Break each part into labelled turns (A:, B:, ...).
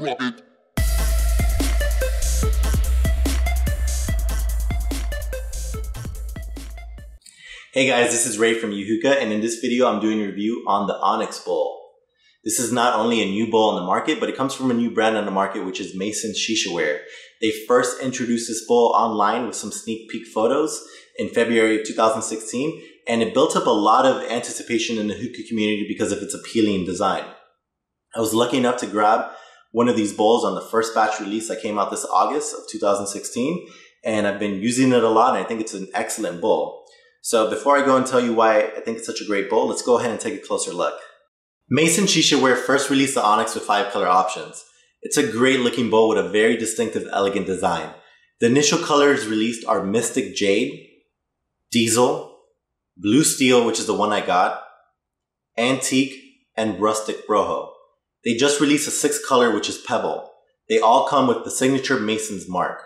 A: Hey guys, this is Ray from YouHookah, and in this video, I'm doing a review on the Onyx Bowl. This is not only a new bowl on the market, but it comes from a new brand on the market, which is Mason Shishaware. They first introduced this bowl online with some sneak peek photos in February of 2016, and it built up a lot of anticipation in the hookah community because of its appealing design. I was lucky enough to grab one of these bowls on the first batch release that came out this August of 2016, and I've been using it a lot, and I think it's an excellent bowl. So before I go and tell you why I think it's such a great bowl, let's go ahead and take a closer look. Mason Shishaware first released the Onyx with five color options. It's a great looking bowl with a very distinctive, elegant design. The initial colors released are Mystic Jade, Diesel, Blue Steel, which is the one I got, Antique, and Rustic Rojo. They just released a sixth color, which is Pebble. They all come with the signature Mason's mark.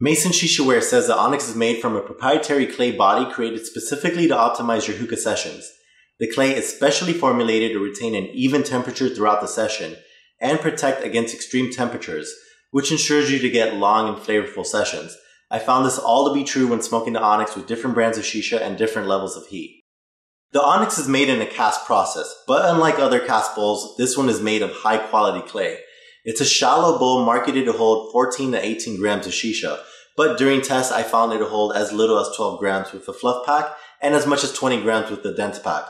A: Mason Shishaware says that Onyx is made from a proprietary clay body created specifically to optimize your hookah sessions. The clay is specially formulated to retain an even temperature throughout the session and protect against extreme temperatures, which ensures you to get long and flavorful sessions. I found this all to be true when smoking the Onyx with different brands of shisha and different levels of heat. The Onyx is made in a cast process, but unlike other cast bowls, this one is made of high quality clay. It's a shallow bowl marketed to hold 14 to 18 grams of shisha, but during tests I found it to hold as little as 12 grams with the fluff pack and as much as 20 grams with the dense pack.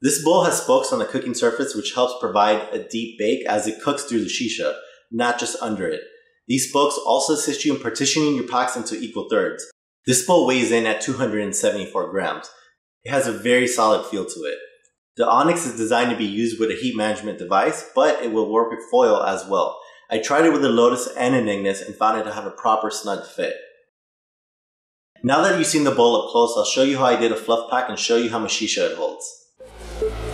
A: This bowl has spokes on the cooking surface which helps provide a deep bake as it cooks through the shisha, not just under it. These spokes also assist you in partitioning your packs into equal thirds. This bowl weighs in at 274 grams. It has a very solid feel to it. The Onyx is designed to be used with a heat management device, but it will work with foil as well. I tried it with a Lotus and an Ignis and found it to have a proper snug fit. Now that you've seen the bowl up close, I'll show you how I did a fluff pack and show you how much shisha it holds.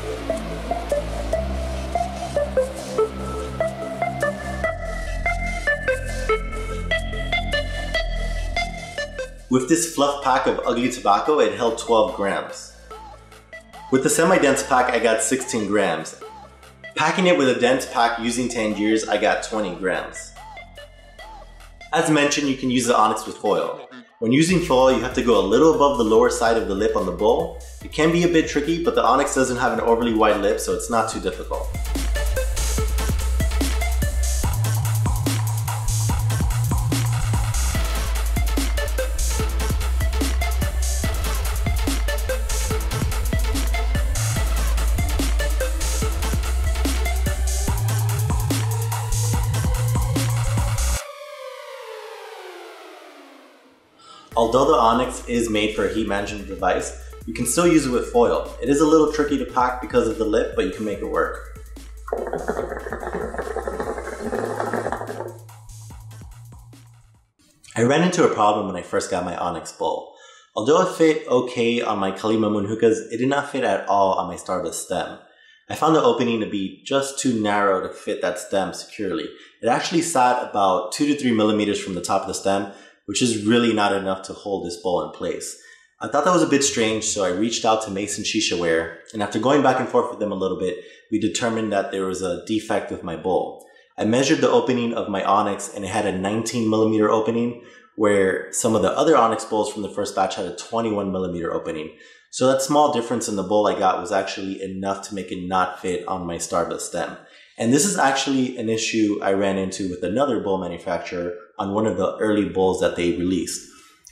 A: With this fluff pack of ugly tobacco, it held 12 grams. With the semi-dense pack, I got 16 grams. Packing it with a dense pack using Tangiers, I got 20 grams. As mentioned, you can use the Onyx with foil. When using foil, you have to go a little above the lower side of the lip on the bowl. It can be a bit tricky, but the Onyx doesn't have an overly wide lip, so it's not too difficult. Although the Onyx is made for a heat management device, you can still use it with foil. It is a little tricky to pack because of the lip, but you can make it work. I ran into a problem when I first got my Onyx bowl. Although it fit okay on my Khalil Mamoon hookahs, it did not fit at all on my Stardust stem. I found the opening to be just too narrow to fit that stem securely. It actually sat about 2 to 3 millimeters from the top of the stem, which is really not enough to hold this bowl in place. I thought that was a bit strange, so I reached out to Mason Shishaware, and after going back and forth with them a little bit, we determined that there was a defect with my bowl. I measured the opening of my Onyx, and it had a 19 millimeter opening, where some of the other Onyx bowls from the first batch had a 21 millimeter opening. So that small difference in the bowl I got was actually enough to make it not fit on my Stardust stem. And this is actually an issue I ran into with another bowl manufacturer on one of the early bowls that they released.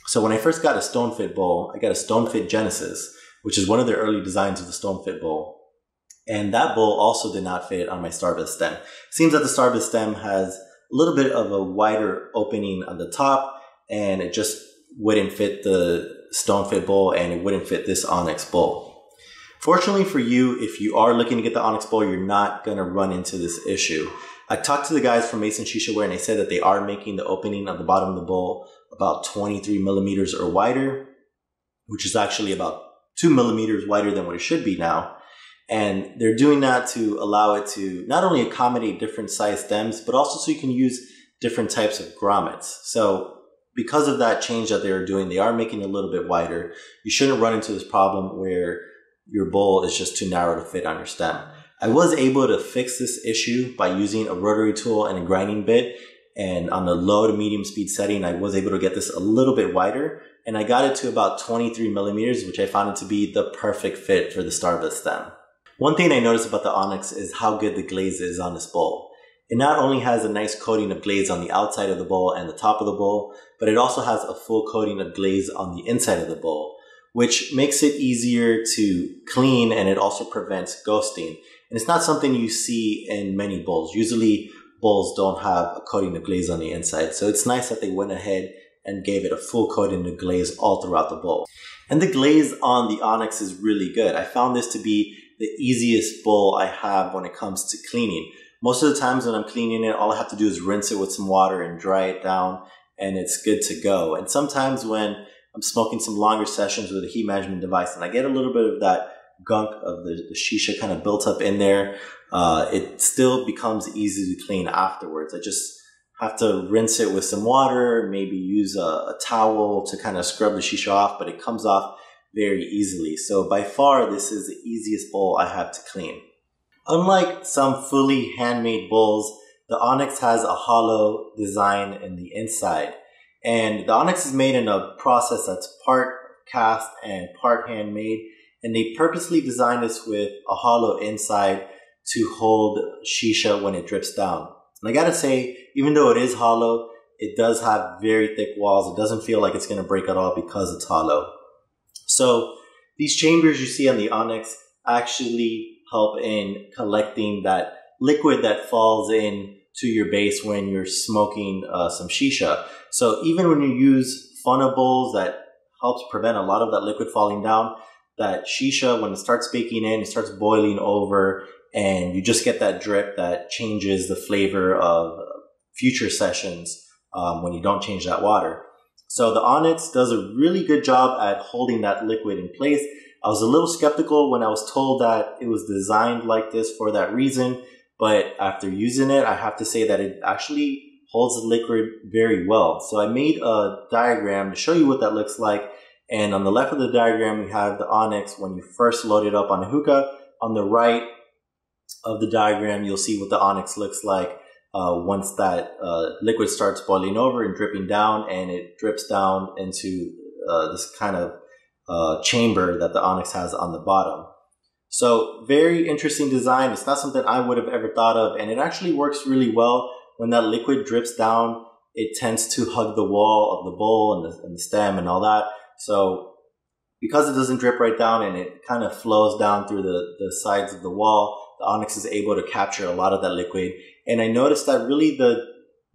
A: So when I first got a Stonefit bowl, I got a Stonefit Genesis, which is one of the early designs of the Stonefit bowl. And that bowl also did not fit on my Stardust stem. Seems that the Stardust stem has a little bit of a wider opening on the top and it just wouldn't fit the Stonefit bowl and it wouldn't fit this Onyx bowl. Fortunately for you, if you are looking to get the Onyx Bowl, you're not going to run into this issue. I talked to the guys from Mason Shishaware and they said that they are making the opening of the bottom of the bowl about 23 millimeters or wider, which is actually about two millimeters wider than what it should be now. And they're doing that to allow it to not only accommodate different size stems, but also so you can use different types of grommets. So because of that change that they're doing, they are making it a little bit wider. You shouldn't run into this problem where your bowl is just too narrow to fit on your stem. I was able to fix this issue by using a rotary tool and a grinding bit. And on the low to medium speed setting, I was able to get this a little bit wider. And I got it to about 23 millimeters, which I found it to be the perfect fit for the Stardust stem. One thing I noticed about the Onyx is how good the glaze is on this bowl. It not only has a nice coating of glaze on the outside of the bowl and the top of the bowl, but it also has a full coating of glaze on the inside of the bowl, which makes it easier to clean and it also prevents ghosting. And it's not something you see in many bowls. Usually bowls don't have a coating of glaze on the inside. So it's nice that they went ahead and gave it a full coating of glaze all throughout the bowl. And the glaze on the Onyx is really good. I found this to be the easiest bowl I have when it comes to cleaning most of the times when I'm cleaning it, all I have to do is rinse it with some water and dry it down and it's good to go. And sometimes when I'm smoking some longer sessions with a heat management device and I get a little bit of that gunk of the, the shisha kind of built up in there, uh, it still becomes easy to clean afterwards. I just have to rinse it with some water, maybe use a, a towel to kind of scrub the shisha off, but it comes off very easily. So by far, this is the easiest bowl I have to clean. Unlike some fully handmade bowls, the Onyx has a hollow design in the inside. And the Onyx is made in a process that's part cast and part handmade. And they purposely designed this with a hollow inside to hold shisha when it drips down. And I gotta say, even though it is hollow, it does have very thick walls. It doesn't feel like it's gonna break at all because it's hollow. So these chambers you see on the Onyx actually help in collecting that liquid that falls in to your base when you're smoking uh, some shisha. So even when you use funnel bowls, that helps prevent a lot of that liquid falling down. That shisha, when it starts baking in, it starts boiling over, and you just get that drip that changes the flavor of future sessions um, when you don't change that water. So the Onyx does a really good job at holding that liquid in place I was a little skeptical when I was told that it was designed like this for that reason, but after using it, I have to say that it actually holds the liquid very well. So I made a diagram to show you what that looks like. And on the left of the diagram, we have the Onyx when you first load it up on a hookah. On the right of the diagram, you'll see what the Onyx looks like uh, once that uh, liquid starts boiling over and dripping down and it drips down into uh, this kind of uh, chamber that the Onyx has on the bottom. So very interesting design. It's not something I would have ever thought of, and it actually works really well. When that liquid drips down, it tends to hug the wall of the bowl and the, and the stem and all that. So because it doesn't drip right down and it kind of flows down through the, the sides of the wall, the Onyx is able to capture a lot of that liquid. And I noticed that really the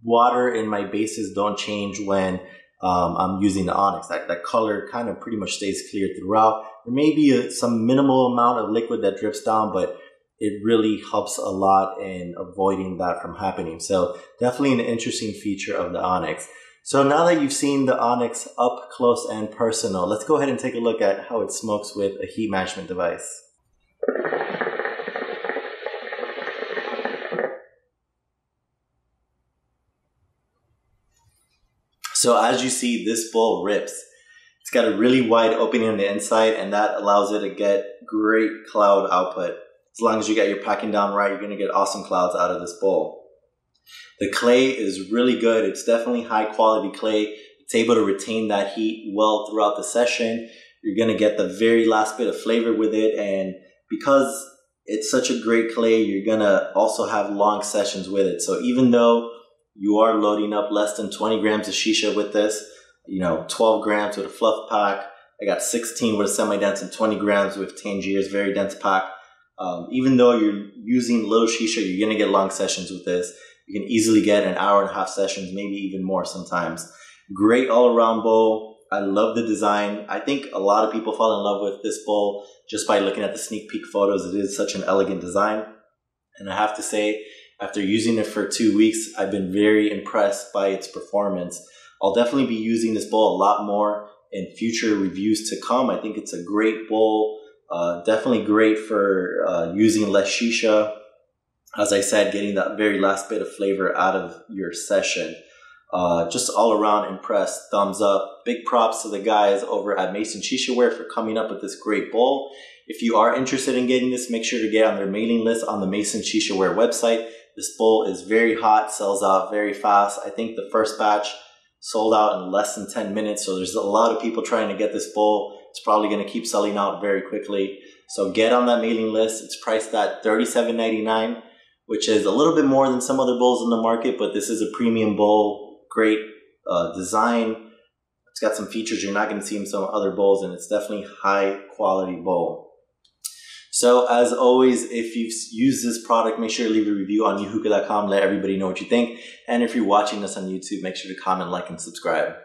A: water in my bases don't change when um, I'm using the onyx. That, that color kind of pretty much stays clear throughout. There may be a, some minimal amount of liquid that drips down, but it really helps a lot in avoiding that from happening. So definitely an interesting feature of the onyx. So now that you've seen the onyx up close and personal, let's go ahead and take a look at how it smokes with a heat management device. So as you see, this bowl rips. It's got a really wide opening on the inside and that allows it to get great cloud output. As long as you get your packing down right, you're gonna get awesome clouds out of this bowl. The clay is really good. It's definitely high quality clay. It's able to retain that heat well throughout the session. You're gonna get the very last bit of flavor with it and because it's such a great clay, you're gonna also have long sessions with it. So even though you are loading up less than 20 grams of shisha with this. You know, 12 grams with a fluff pack. I got 16 with a semi-dense and 20 grams with Tangiers, very dense pack. Um, even though you're using little shisha, you're gonna get long sessions with this. You can easily get an hour and a half sessions, maybe even more sometimes. Great all-around bowl. I love the design. I think a lot of people fall in love with this bowl just by looking at the sneak peek photos. It is such an elegant design. And I have to say, after using it for two weeks, I've been very impressed by its performance. I'll definitely be using this bowl a lot more in future reviews to come. I think it's a great bowl. Uh, definitely great for uh, using less shisha. As I said, getting that very last bit of flavor out of your session. Uh, just all around impressed. Thumbs up. Big props to the guys over at Mason Shishaware for coming up with this great bowl. If you are interested in getting this, make sure to get on their mailing list on the Mason Shishaware website. This bowl is very hot, sells out very fast. I think the first batch sold out in less than 10 minutes. So there's a lot of people trying to get this bowl. It's probably going to keep selling out very quickly. So get on that mailing list. It's priced at $37.99, which is a little bit more than some other bowls in the market, but this is a premium bowl. Great uh, design it's got some features you're not going to see in some other bowls, and it's definitely high quality bowl. So as always, if you've used this product, make sure to leave a review on youhookah.com. Let everybody know what you think. And if you're watching this on YouTube, make sure to comment, like, and subscribe.